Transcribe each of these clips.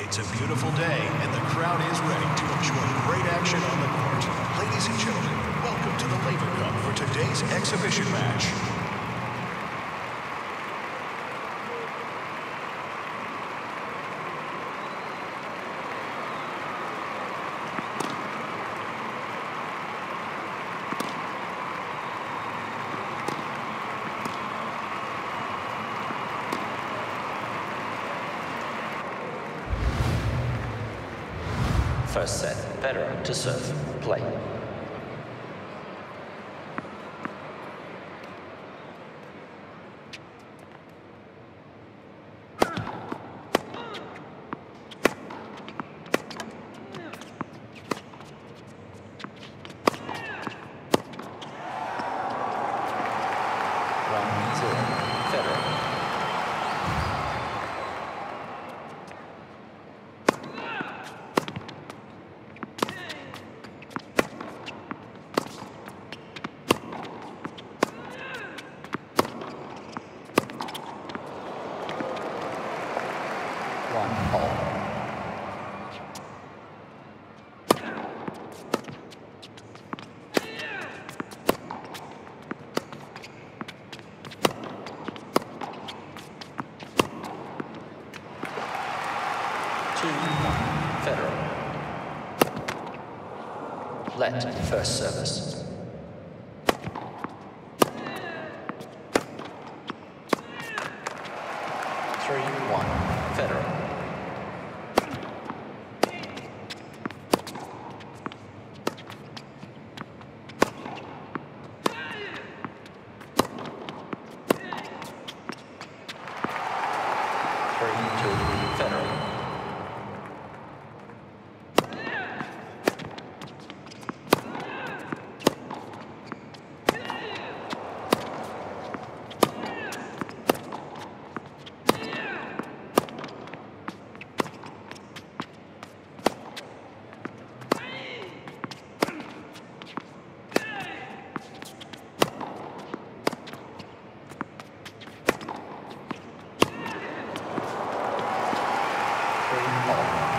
It's a beautiful day, and the crowd is ready to enjoy great action on the court. Ladies and gentlemen, welcome to the Laver Cup for today's exhibition match. First set, Federer to serve. Play. Federer. Let first service. ていいんだ。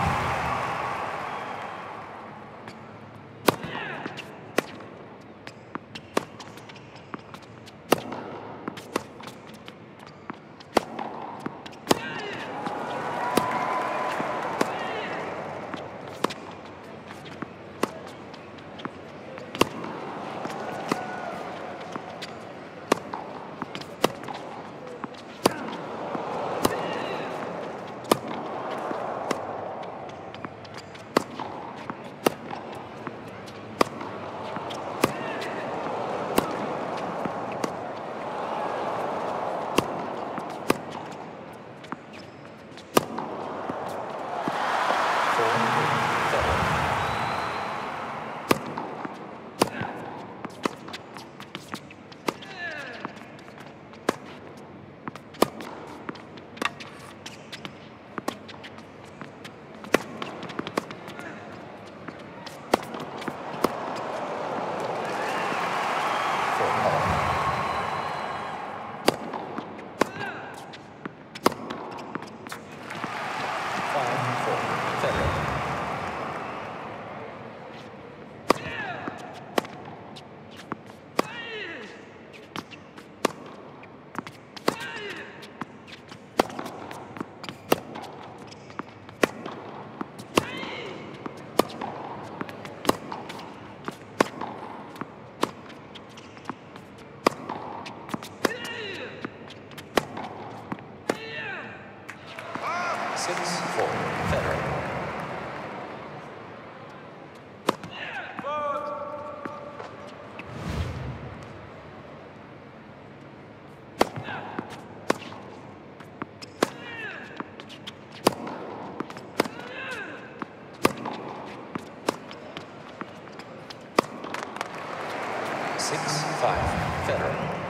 Six, four, Federer. Six, five, Federer.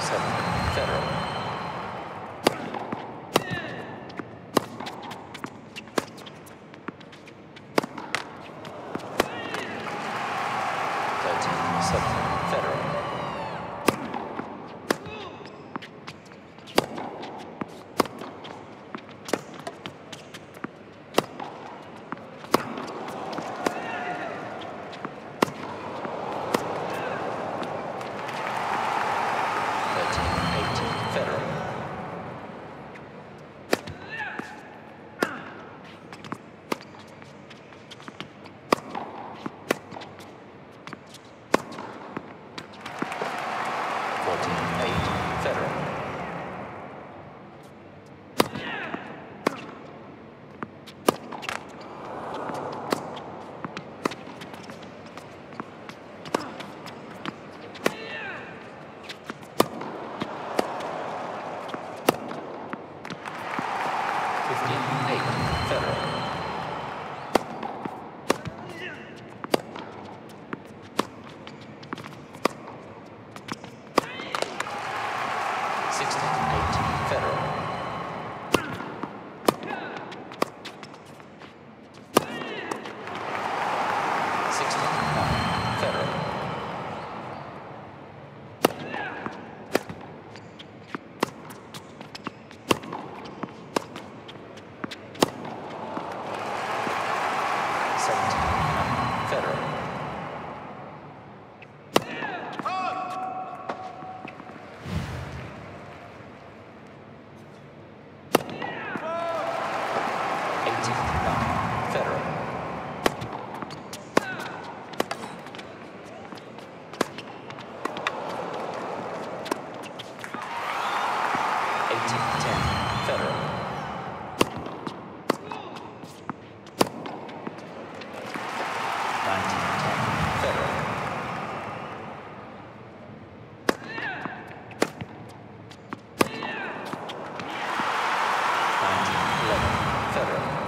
Seven Federer. Federer.